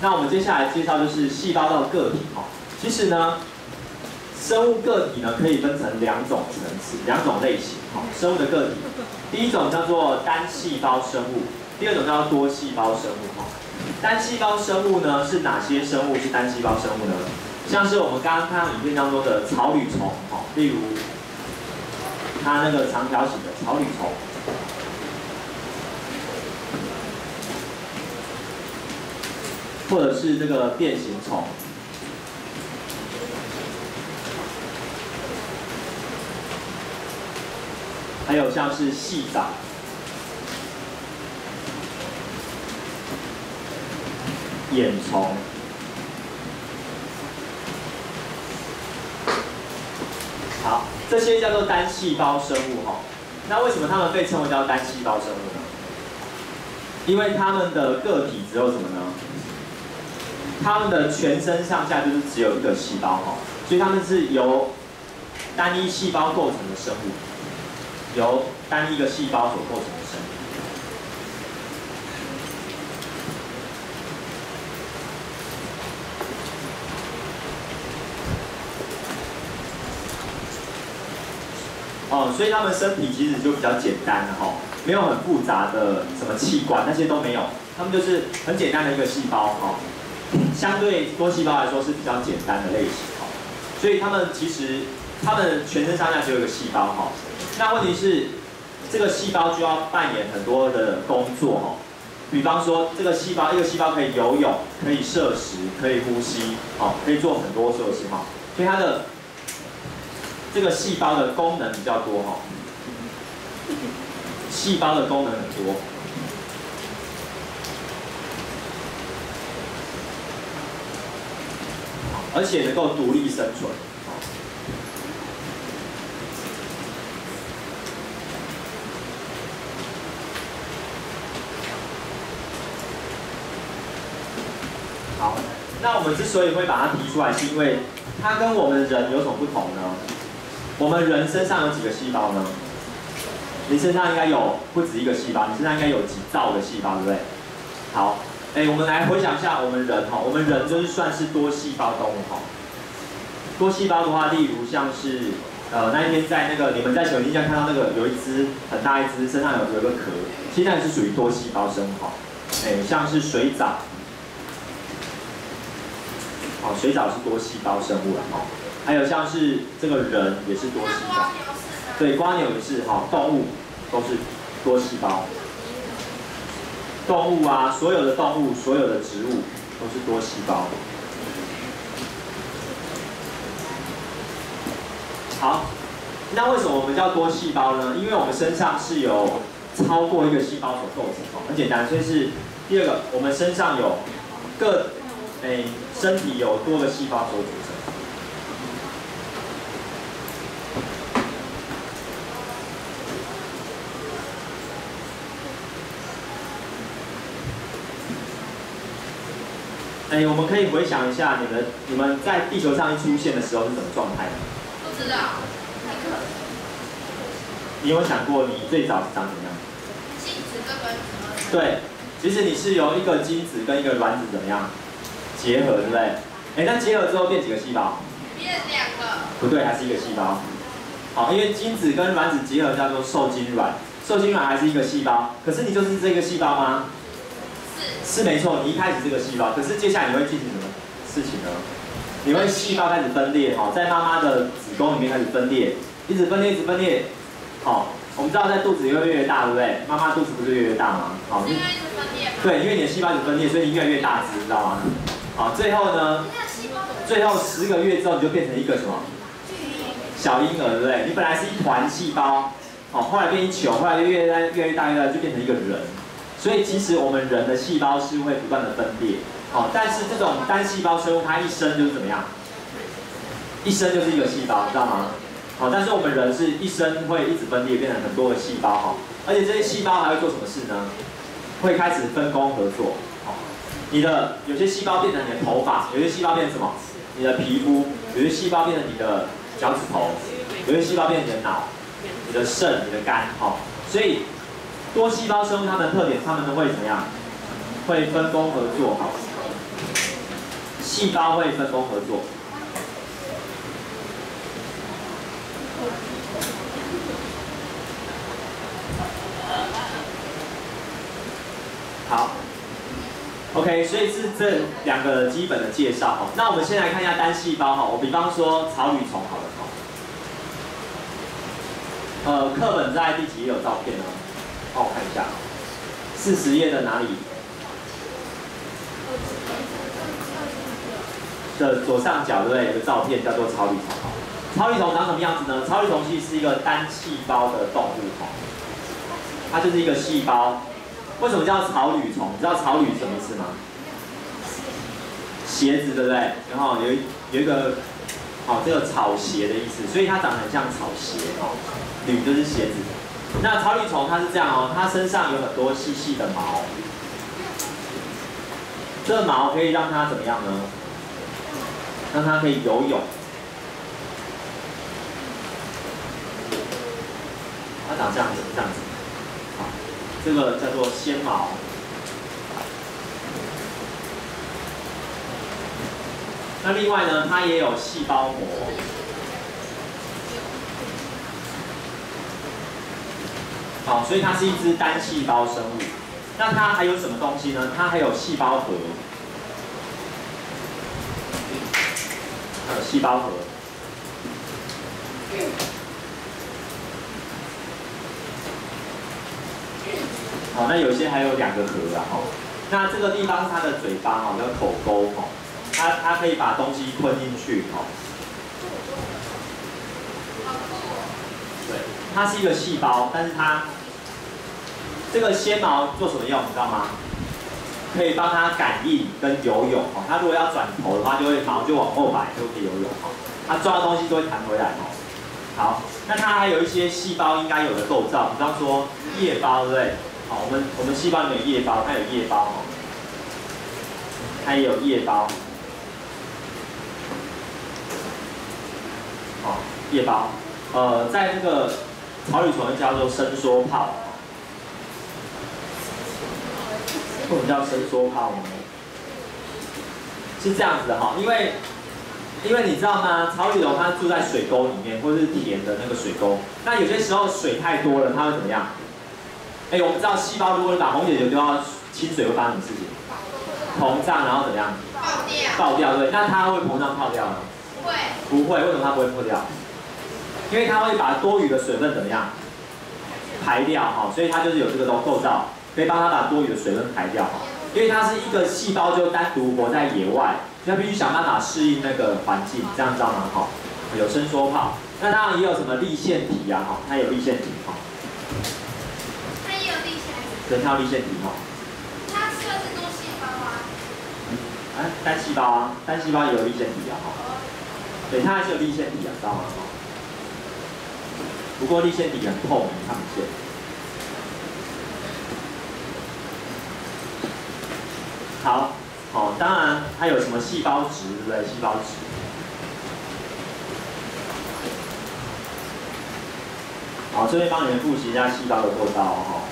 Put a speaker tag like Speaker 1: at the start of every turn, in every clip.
Speaker 1: 那我们接下来介绍就是细胞到个体哈。其实呢，生物个体呢可以分成两种层次、两种类型哈。生物的个体，第一种叫做单细胞生物，第二种叫做多细胞生物哈。单细胞生物呢是哪些生物是单细胞生物呢？像是我们刚刚看到影片当中的草履虫哈，例如它那个长条形的草履虫。或者是这个变形虫，还有像是细藻、眼虫，好，这些叫做单细胞生物哈。那为什么它们被称为叫单细胞生物呢？因为它们的个体只有什么呢？它们的全身上下就是只有一个细胞哈，所以它们是由单一细胞构成的生物，由单一个细胞所构成的生物。哦，所以它们身体其实就比较简单的哈，没有很复杂的什么器官那些都没有，它们就是很简单的一个细胞哈。相对多细胞来说是比较简单的类型哈，所以它们其实它们全身上下只有一个细胞哈。那问题是这个细胞就要扮演很多的工作哈，比方说这个细胞一个细胞可以游泳，可以摄食，可以呼吸，好，可以做很多所有事情哈。所以它的这个细胞的功能比较多哈，细胞的功能很多。而且能够独立生存。好，那我们之所以会把它提出来，是因为它跟我们人有什么不同呢？我们人身上有几个细胞呢？你身上应该有不止一个细胞，你身上应该有几兆的细胞，对不对？好。哎，我们来回想一下，我们人哈，我们人就是算是多细胞动物哈。多细胞的话，例如像是呃那一天在那个你们在小林家看到那个有一只很大一只，身上有有个壳，其实那是属于多细胞生物哈。哎，像是水藻，好，水藻是多细胞生物了哈。还有像是这个人也是多细胞，对，瓜牛也是哈，动物都是多细胞。动物啊，所有的动物，所有的植物都是多细胞。好，那为什么我们叫多细胞呢？因为我们身上是有超过一个细胞所构成的，很简单，所以是第二个，我们身上有各诶身体有多个细胞所组成。哎，我们可以回想一下，你们你们在地球上一出现的时候是什么状态？
Speaker 2: 不知道，
Speaker 1: 你有想过你最早是长怎样？
Speaker 2: 精子跟卵子。
Speaker 1: 对，其实你是由一个精子跟一个卵子怎么样结合，对不对？哎，那结合之后变几个细胞？
Speaker 2: 变两个。
Speaker 1: 不对，还是一个细胞。好，因为精子跟卵子结合叫做受精卵，受精卵还是一个细胞。可是你就是这个细胞吗？是没错，你一开始这个细胞，可是接下来你会进行什么事情呢？你会细胞开始分裂，好，在妈妈的子宫里面开始分裂，一直分裂，一直分裂，好，我们知道在肚子会越来越大，对不对？妈妈肚子不是越来越大吗？
Speaker 2: 好，因为一直分裂。
Speaker 1: 对，因为你的细胞一直分裂，所以你越来越大只，知道吗？好，最后呢？最后十个月之后你就变成一个什么？小婴儿，对不对？你本来是一团细胞，好，后来变一球，后来就越来越来越大，越来就变成一个人。所以其实我们人的细胞是会不断的分裂，好，但是这种单细胞生物它一生就是怎么样？一生就是一个细胞，知道吗？好，但是我们人是一生会一直分裂，变成很多个细胞，哈，而且这些细胞还会做什么事呢？会开始分工合作，好，你的有些细胞变成你的头发，有些细胞变成什么？你的皮肤，有些细胞变成你的脚趾头，有些细胞变成你的脑、你的肾、你的肝，好，所以。多细胞生物它们的特点，它们都会怎样？会分工合作，好。细胞会分工合作。好，OK，所以是这两个基本的介绍哈。那我们先来看一下单细胞哈。我比方说草履虫好了哈。呃，课本在第几页有照片呢？帮我看一下，四十页的哪里？的左上角对不对？有个照片叫做草履虫。草履虫长什么样子呢？草履虫系是一个单细胞的动物哈，它就是一个细胞。为什么叫草履虫？你知道草履什么意思吗？鞋子对不对？然后有有一个，哦，这个草鞋的意思，所以它长得很像草鞋。履就是鞋子。那草履虫它是这样哦，它身上有很多细细的毛，这毛可以让它怎么样呢？让它可以游泳。它长这样子，这样子。这个叫做纤毛。那另外呢，它也有细胞膜。好，所以它是一只单细胞生物。那它还有什么东西呢？它还有细胞核。还有细胞核。哦，那有些还有两个核啊，哈。那这个地方是它的嘴巴哈，叫口沟哈，它它可以把东西吞进去哈。对，它是一个细胞，但是它这个纤毛做什么用，你知道吗？可以帮它感应跟游泳哦。它如果要转头的话，就会毛就往后摆，就可以游泳哦。它抓的东西就会弹回来哦。好，那它还有一些细胞应该有的构造，比方说叶包，对不对？好，我们我们细胞里面有叶包，它有叶包哦，它也有叶包，好，叶包，呃，在这个草履虫叫做伸缩泡，为什么叫伸缩泡呢？是这样子的哈，因为因为你知道吗？草履虫它住在水沟里面，或者是田的那个水沟，那有些时候水太多了，它会怎么样？哎，我们知道细胞如果你把红血球丢到清水会发生什么事情？膨胀，然后怎么样？
Speaker 2: 爆掉。
Speaker 1: 爆掉，对。那它会膨胀泡掉吗？
Speaker 2: 不会。
Speaker 1: 不会，为什么它不会破掉？因为它会把多余的水分怎么样？排掉，哈。所以它就是有这个东构造，可以帮它把多余的水分排掉，哈。因为它是一个细胞，就单独活在野外，它必须想办法适应那个环境，这样知道吗？哈。有伸缩泡，那当然也有什么立腺体啊，哈，它有立腺体，哈。人它立腺体哈，
Speaker 2: 它算是多细胞啊？
Speaker 1: 哎，单细胞啊，单细胞也有立腺体啊哈。对，它还是有立腺体啊，知道吗？不过立腺体很透明，看不见。好，好，当然它有什么细胞质，对不对？细胞质。好，这边帮你们复习一下细胞的构造哈。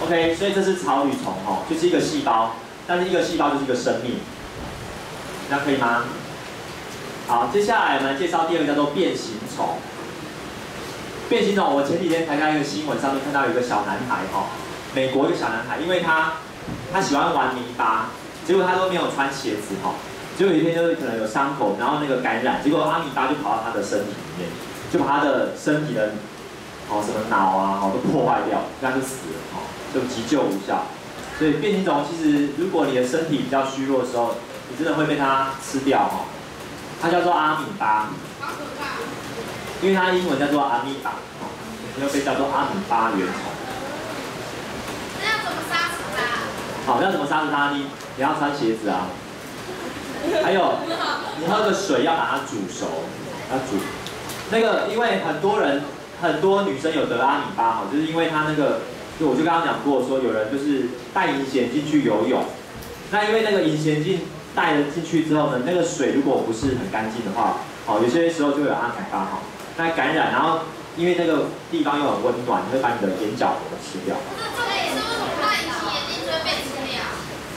Speaker 1: OK，所以这是草履虫哦，就是一个细胞，但是一个细胞就是一个生命，这样可以吗？好，接下来我们介绍第二个叫做变形虫。变形虫，我前几天才看一个新闻，上面看到有一个小男孩哈，美国一个小男孩，因为他他喜欢玩泥巴，结果他都没有穿鞋子哈，结果有一天就是可能有伤口，然后那个感染，结果阿米巴就跑到他的身体里面，就把他的身体的哦什么脑啊哦都破坏掉，这样就死了哦。就急救无效，所以变形虫其实，如果你的身体比较虚弱的时候，你真的会被它吃掉哈。它叫做阿米巴，因为它英文叫做阿米巴，又被叫做阿米巴原虫。
Speaker 2: 杀死它？
Speaker 1: 好，要怎么杀死它？你你要穿鞋子啊。还有，你喝的水要把它煮熟，要煮。那个，因为很多人，很多女生有得阿米巴哈，就是因为它那个。就我就刚刚讲过，说有人就是带隐形眼镜去游泳，那因为那个隐形眼镜戴了进去之后呢，那个水如果不是很干净的话，哦，有些时候就会有阿米巴哈，那感染，然后因为那个地方又很温暖，会把你的眼角膜吃掉。
Speaker 2: 那这个也是为什么戴隐形眼镜就会被吃掉？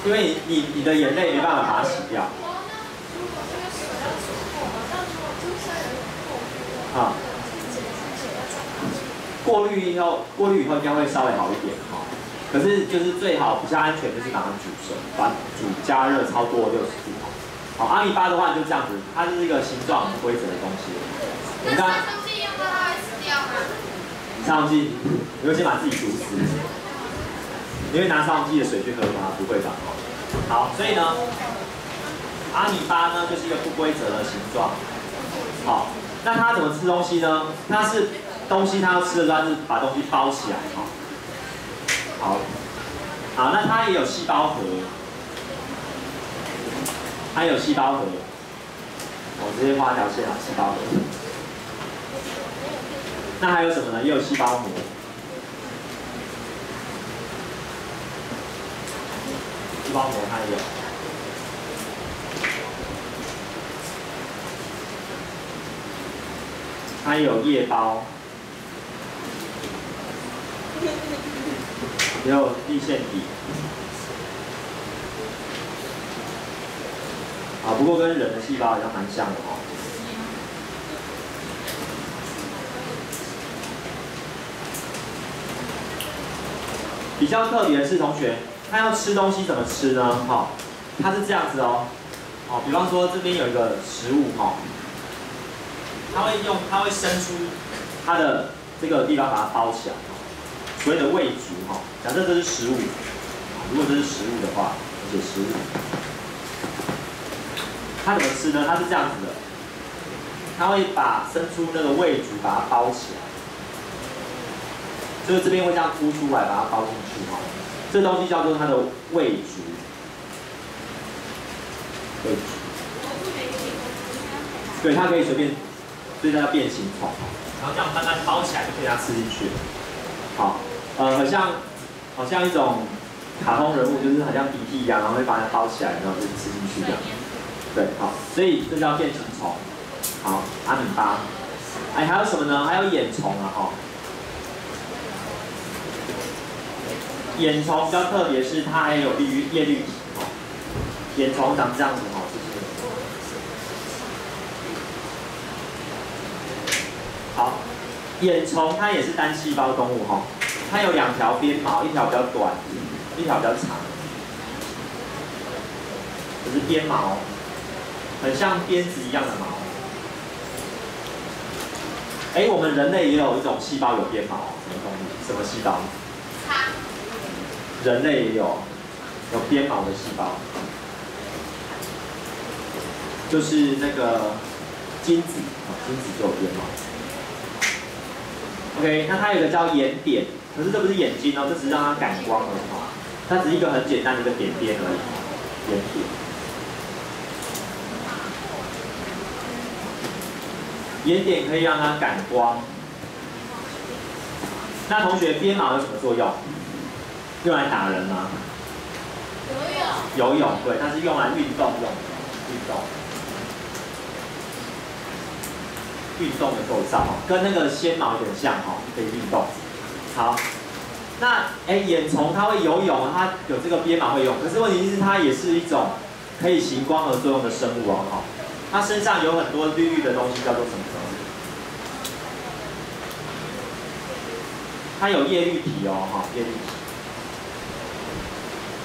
Speaker 1: 因为你你你的眼泪没办法把它洗掉。啊，过滤以后，过滤以后应该会稍微好一点哈。可是就是最好比较安全，就是把它煮熟，把煮加热超过六十度。好，阿米巴的话就这样子，它是一个形状不规则的东西。
Speaker 2: 你看杀虫剂用到它会死掉吗？
Speaker 1: 杀虫剂，你会先把自己毒死。你会拿杀虫剂的水去喝吗？不会吧。好，所以呢，阿米巴呢就是一个不规则的形状。好。那它怎么吃东西呢？它是东西，它要吃的它是把东西包起来，哈。好，好，那它也有细胞核，它有细胞核，我直接画条线啊，细胞核。那还有什么呢？也有细胞膜，细胞膜它也有。它有叶包，也有地线体，啊，不过跟人的细胞好像蛮像的哦。比较特别的是，同学，他要吃东西怎么吃呢？哈，它是这样子哦，哦，比方说这边有一个食物哈。它会用，它会伸出它的这个地方把它包起来，所谓的胃足哈。假设这是食物，如果这是食物的话，写食物。它怎么吃呢？它是这样子的，它会把伸出那个胃足把它包起来，就是这边会这样凸出来把它包进去哈。这东西叫做它的胃足。胃足。对，它可以随便。所以它叫变形虫，然后这样慢慢包起来就可以它吃进去。好，呃，很像，好像一种卡通人物，就是好像鼻涕一样，然后会把它包起来，然后就吃进去这样。对，好，所以这叫变形虫。好，阿米巴。哎，还有什么呢？还有眼虫啊，哈。眼虫比较特别，是它还有利于叶绿体。眼虫长这样子哈。好，眼虫它也是单细胞动物哈，它有两条鞭毛，一条比较短，一条比较长，这是鞭毛，很像鞭子一样的毛。哎，我们人类也有一种细胞有鞭毛，什么动物？什么细胞？人类也有有鞭毛的细胞，就是那个精子，精子就有鞭毛。OK，那它有个叫眼点，可是这不是眼睛哦，这只是让它感光而已。它只是一个很简单的一个点点而已，眼点。眼点可以让它感光。那同学，鞭毛有什么作用？用来打人吗？游泳。游泳，对，它是用来运动用的，运动。运动的构造哈，跟那个纤毛有点像哈，可以运动。好，那哎，眼虫它会游泳，它有这个鞭毛会用，可是问题是它也是一种可以行光合作用的生物哦哈。它身上有很多绿绿的东西，叫做什么东西？它有叶绿体哦哈，叶绿体。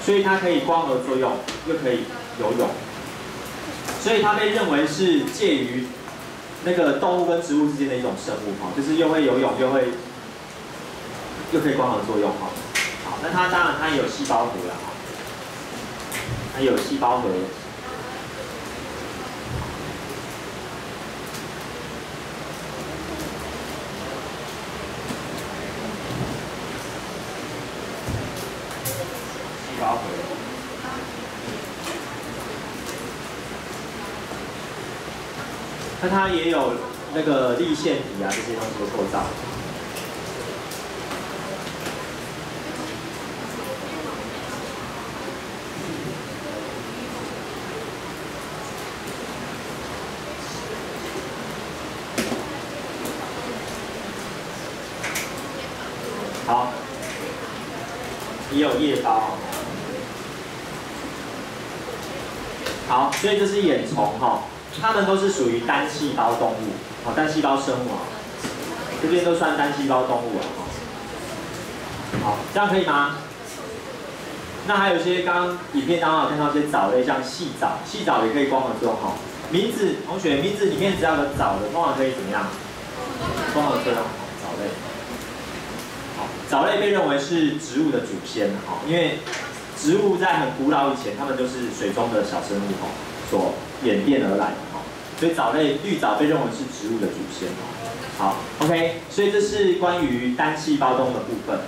Speaker 1: 所以它可以光合作用，又可以游泳，所以它被认为是介于。那个动物跟植物之间的一种生物哈，就是又会游泳又会又可以光合作用哈。好，那它当然它也有细胞核了哈，它有细胞核。细胞核。那它也有那个立线体啊，这些东西的构造。好，也有叶包。好，所以这是眼虫哈，它们都是属于单细胞动物，好，单细胞生物啊，这边都算单细胞动物啊。好，这样可以吗？那还有些刚刚影片当中有看到一些藻类，像细藻，细藻也可以光合作用哈。名字，同学，名字里面只要有藻的，通常可以怎么样？光合作用，藻类。好，藻类被认为是植物的祖先哈，因为植物在很古老以前，它们就是水中的小生物哈，所演变而来，所以藻类绿藻被认为是植物的祖先。好，OK，所以这是关于单细胞中的部分。